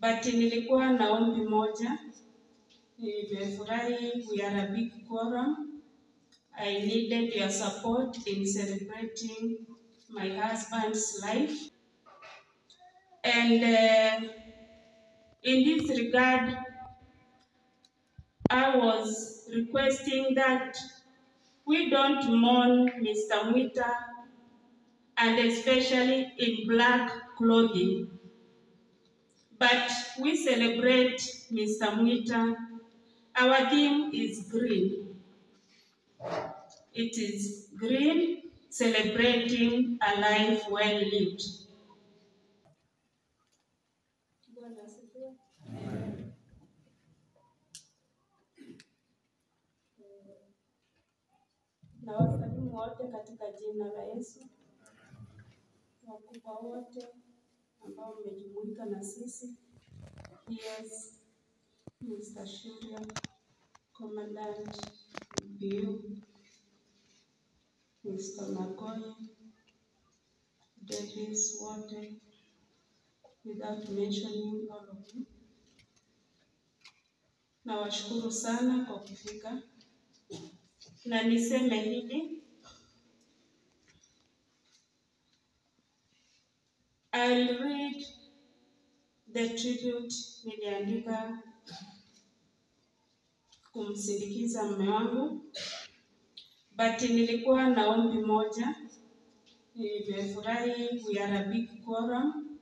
but nilikuwa na ombi moja. Nimefurahi we are a big quorum. I needed your support in celebrating my husband's life. And uh, in this regard, I was requesting that we don't mourn Mr. Mwita and especially in black clothing. But we celebrate Mr. Mwita. Our theme is green. It is green, celebrating a life well lived. Na wasalimu wote katika jina la Yesu, wakubwa wote ambao mmejumuika na sisi. PS, Mr. Shuria, Commandant Biu, Mr. Magoye, Davis wote, without mentioning all of you. Nawashukuru sana kwa kufika na niseme hili, I'll read the tribute niliandika kumsindikiza mume wangu, but nilikuwa na ombi moja. Nimefurahi we are a big quorum.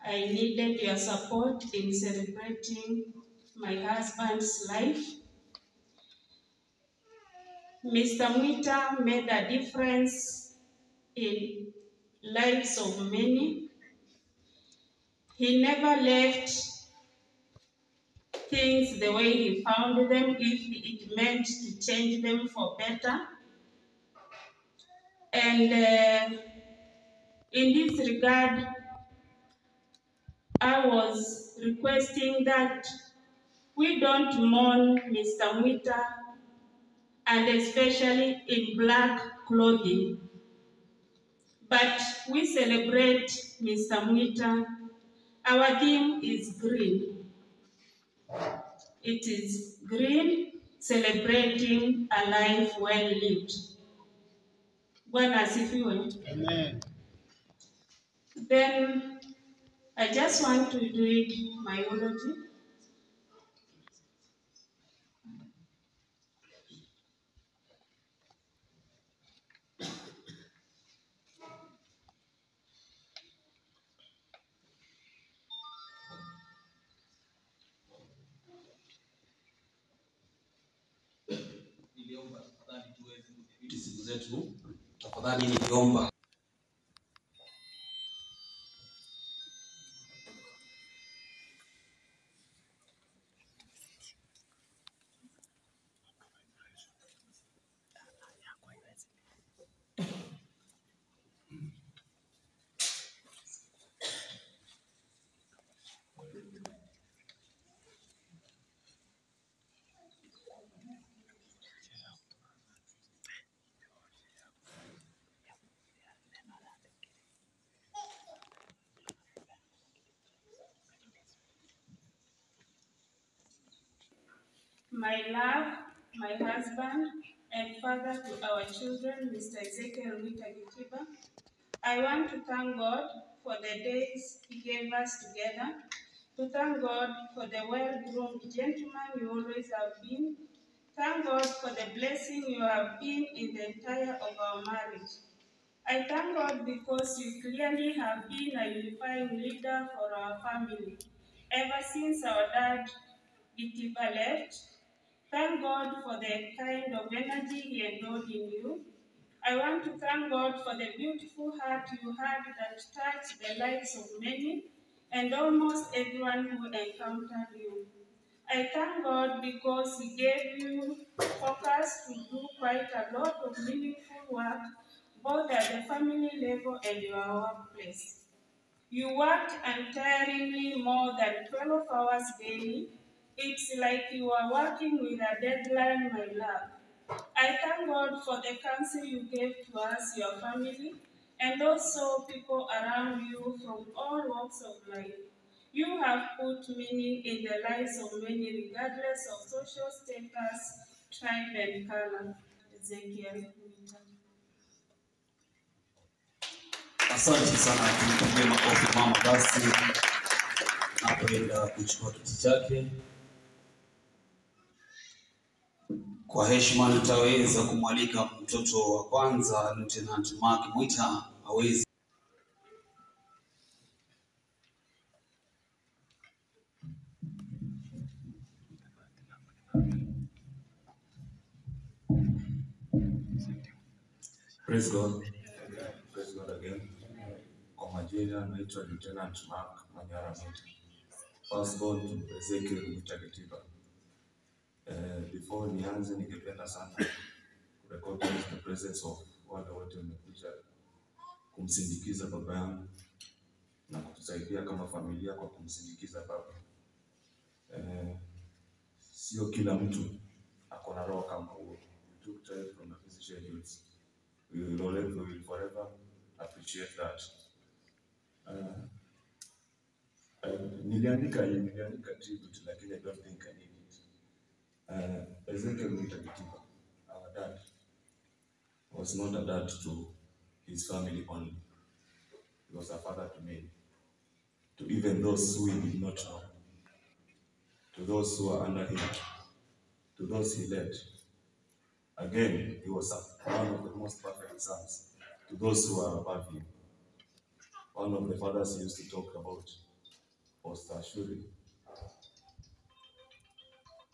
I needed your support in celebrating my husband's life. Mr. Mwita made a difference in lives of many. He never left things the way he found them if it meant to change them for better. And uh, in this regard, I was requesting that we don't mourn Mr. Mwita and especially in black clothing. But we celebrate Mr. Mwita. Our theme is green. It is green, celebrating a life well lived. Bwana asifiwe. Amen. Then I just want to read my eulogy. Tafadhali tuweze kudhibiti siku zetu. Tafadhali niliomba My love, my husband, and father to our children, Mr. Ezekiel Mwita Gitiba. I want to thank God for the days He gave us together, to thank God for the well-groomed gentleman you always have been. Thank God for the blessing you have been in the entire of our marriage. I thank God because you clearly have been a unifying leader for our family ever since our dad Gitiba left. Thank God for the kind of energy He endowed in you. I want to thank God for the beautiful heart you had that touched the lives of many and almost everyone who encountered you. I thank God because He gave you focus to do quite a lot of meaningful work, both at the family level and your workplace. You worked untiringly more than 12 hours daily. It's like you are working with a deadline, my love. I thank God for the counsel you gave to us, your family, and also people around you from all walks of life. You have put meaning in the lives of many regardless of social status, tribe, and color. Ezekiel. Asante sana, tumpigie makofi mama. Basi napoenda kuchukua kiti chake, kwa heshima nitaweza kumwalika mtoto wa kwanza Lieutenant Mark Mwita aweze Praise God. Praise God again. Kwa majina naitwa Lieutenant Mark Manyara Mwita. First born Ezekiel Getiba. Before nianze ningependa sana kurecognize the presence of wale wote wamekuja kumsindikiza baba yangu na kutusaidia kama familia kwa kumsindikiza baba. Eh, sio kila mtu ako na roho kama huo. We took time from the busy schedules. We will, always, we will forever appreciate that. Uh, niliandika niliandika tribute lakini I don't think I need. Uh, Ezekiel Mwita Gitiba, our dad, was not a dad to his family only. He was a father to many, to even those who he did not know, to those who are under him, to those he led. Again, he was a, one of the most perfect sons to those who are above him. One of the fathers he used to talk about was Tashuri.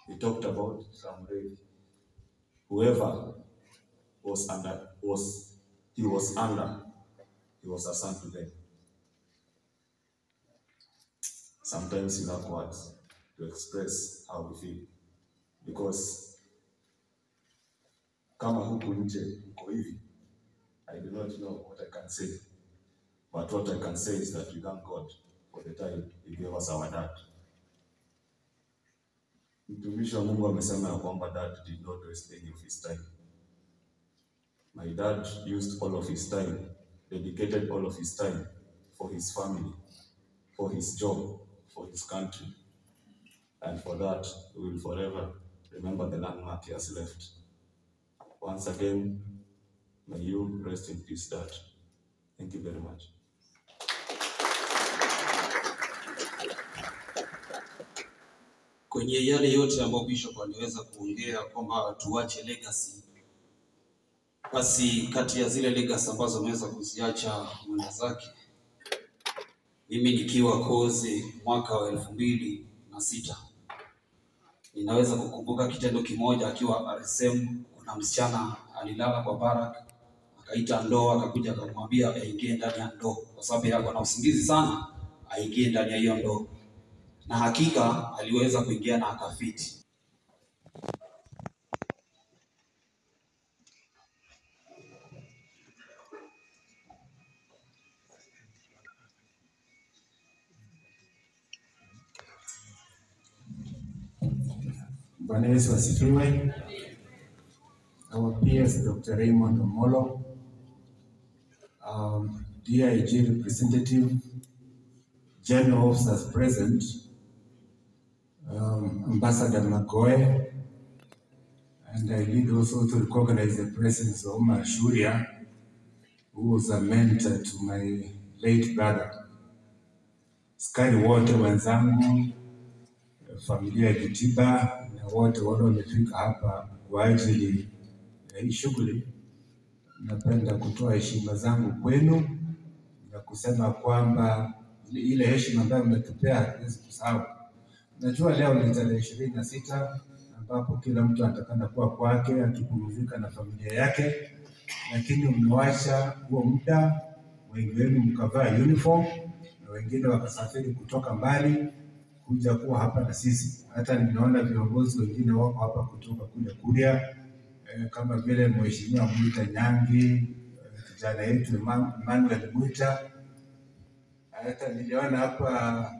He talked about some Samuel. Whoever was under was he was under, he was a son to them. Sometimes you lack words to express how we feel because kama huku nje uko hivi I do not know what I can say but what I can say is that we thank God for the time he gave us our dad mtumishi wa Mungu amesema ya kwamba dad did not waste any of his time my dad used all of his time dedicated all of his time for his family for his job for his country and for that we will forever remember the landmark he has left Once again, may you rest in peace, Dad. Thank you very much. Kwenye yale yote ambayo Bishop aliweza kuongea kwamba tuache legacy. Basi kati ya zile legacy ambazo ameweza kuziacha mwana zake, mimi nikiwa kozi mwaka wa elfu mbili na sita ninaweza kukumbuka kitendo kimoja akiwa RSM. Kuna msichana alilala kwa barak, akaita ndoo, akakuja akamwambia aingie ndani ya ndoo, kwa sababu yako na usingizi sana, aingie ndani ya hiyo ndoo na hakika aliweza kuingia na akafiti. Bwana Yesu asifiwe. Our PS Dr. Raymond Omolo, um, DIG representative, general officers present, Ambassador Magoe, and I need also to recognize the presence of Omar Shuria, who was a mentor to my late brother. Askari wote wenzangu, familia ya Kitiba na wote wale wamefika hapa kwa ajili ya hii shughuli, napenda kutoa heshima zangu kwenu na kusema kwamba ile- heshima ambayo mmetupea hatuwezi kusahau. Najua leo ni tarehe ishirini na sita ambapo kila mtu anatakana kuwa kwake akipumzika na familia yake, lakini mmewacha huo muda, wengi wenu mkavaa uniform na wengine wakasafiri kutoka mbali kuja kuwa hapa na sisi. Hata nimeona viongozi wengine wako hapa kutoka kule Kuria eh, kama vile Mheshimiwa Mwita Nyangi, kijana kijana yetu Emma- Emmanuel Mwita. Hata niliona hapa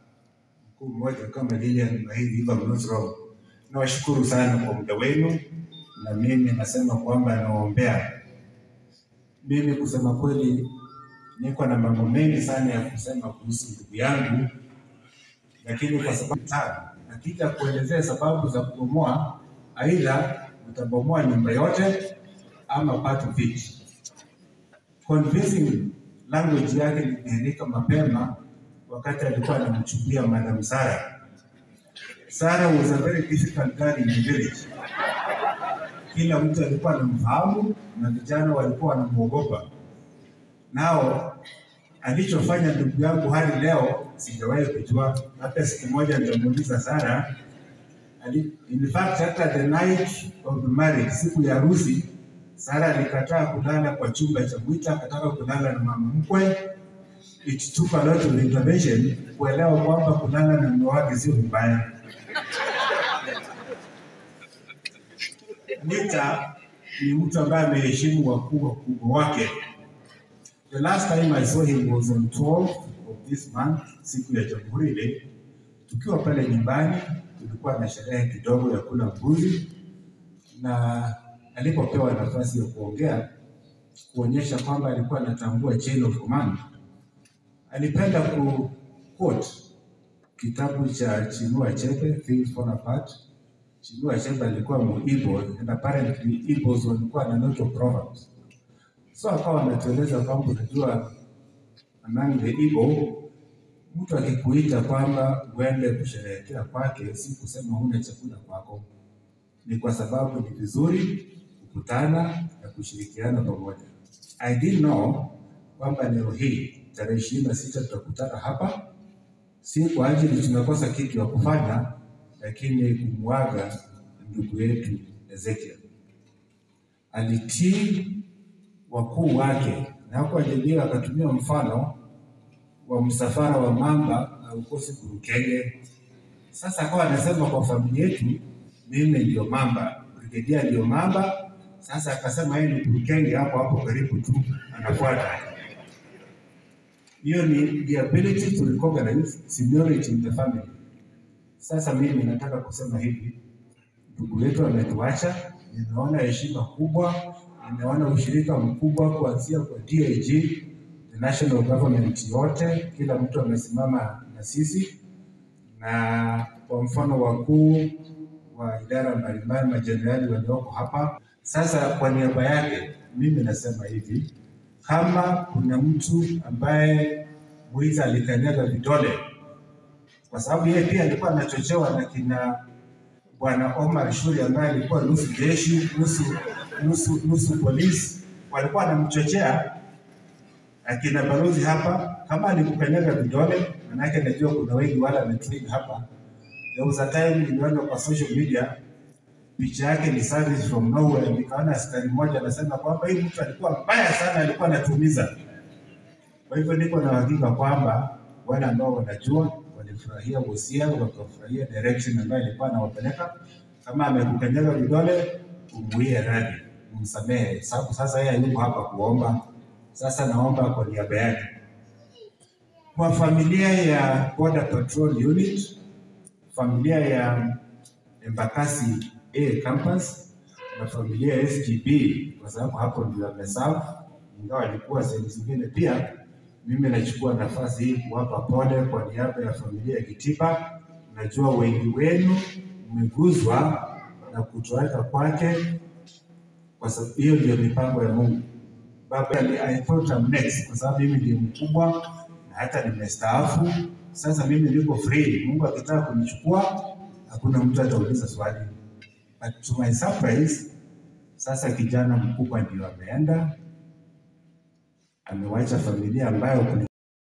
mkuu mmoja kama Lilian Mahiri Mnusro. Nawashukuru sana kwa muda wenu, na mimi nasema kwamba nawaombea. Mimi kusema kweli, niko na mambo mengi sana ya kusema kuhusu ndugu yangu lakini kwa sababu tano, akija kuelezea sababu za kubomoa, aidha utabomoa nyumba yote ama part of it. Convincing language yake ilidhihirika mapema wakati alikuwa anamchukulia Madam Sara. Sara was a very difficult girl in the village. Kila mtu alikuwa anamfahamu na vijana walikuwa wanamwogopa. Nao alichofanya ndugu yangu hadi leo sijawahi kujua. Hata siku moja nitamuuliza Sara. in fact hata the night of the marriage, siku ya harusi, Sara alikataa kulala kwa chumba cha Mwita, akataka kulala na mama mkwe. It took a lot of intervention kuelewa kwamba kulala na mume wake sio vibaya. Nita ni mtu ambaye ameheshimu wakuu wakubwa wake. The last time I saw him was on 12 of this month, siku ya Jamhuri ile. Tukiwa pale nyumbani, tulikuwa na sherehe kidogo ya kula mbuzi, na alipopewa nafasi ya kuongea kuonyesha kwamba alikuwa anatambua chain of command, alipenda ku quote kitabu cha Chinua Achebe Things Fall Apart. Chinua Achebe alikuwa Muigbo and apparently Igbos walikuwa na lot of proverbs. So akawa anatueleza kwamba unajua, among the Igbo mtu akikuita kwamba uende kusherehekea kwake, si kusema huna chakula kwako, ni kwa sababu ni vizuri kukutana na kushirikiana pamoja. I didn't know kwamba leo hii tarehe ishirini na sita tutakutana hapa, si kwa ajili tunakosa kitu ya kufanya, lakini kumwaga ndugu yetu Ezekiel. Alitii wakuu wake na hapo ajajia, akatumia mfano wa msafara wa mamba na ukosi kurukenge. Sasa akawa anasema kwa familia yetu, mimi ndio mamba, brigedia ndio mamba. Sasa akasema yeye ni kurukenge, hapo hapo karibu tu anafuata. Hiyo ni the ability to recognize seniority in the family. Sasa mimi nataka kusema hivi, ndugu yetu ametuacha, nimeona heshima kubwa, nimeona ushirika mkubwa kuanzia kwa DAG, the national government yote, kila mtu amesimama na sisi, na kwa mfano wakuu wa idara mbalimbali, majenerali walioko hapa. Sasa kwa niaba yake mimi nasema hivi, kama kuna mtu ambaye mwizi alikanyaga vidole, kwa sababu yeye pia alikuwa anachochewa na kina bwana Omar Shuri ambaye alikuwa nusu jeshi nusu nusu nusu polisi, walikuwa anamchochea akina balozi hapa. Kama alikukanyaga vidole, manake najua kuna wengi wala wametrig hapa. There was a time niliona kwa social media picha yake ni service from nowhere, nikaona askari mmoja anasema kwamba hii mtu alikuwa mbaya sana, alikuwa anatumiza. Kwa hivyo niko na uhakika kwamba wale ambao wanajua walifurahia wosia, wakafurahia direction ambayo ilikuwa anawapeleka. Kama amekukanyaga vidole, umuie radhi, umsamehe, sababu sasa yeye yuko hapa kuomba. Sasa naomba kwa niaba yake, kwa familia ya Border Patrol Unit, familia ya Embakasi A campus na familia SGB, kwa sababu hapo ndio ameserve, ingawa alikuwa sehemu zingine pia. Mimi nachukua nafasi hii kuwapa pole kwa niaba ya familia ya. Najua wengi wenu mmeguzwa na kutoweka kwake, kwa sababu hiyo ndio mipango ya Mungu. Baba, I thought I'm next, kwa sababu mimi ndio mkubwa na hata nimestaafu. Sasa mimi niko free. Mungu akitaka kunichukua, hakuna mtu atauliza swali. But to my surprise, sasa kijana mkubwa ndio ameenda, amewacha familia ambayo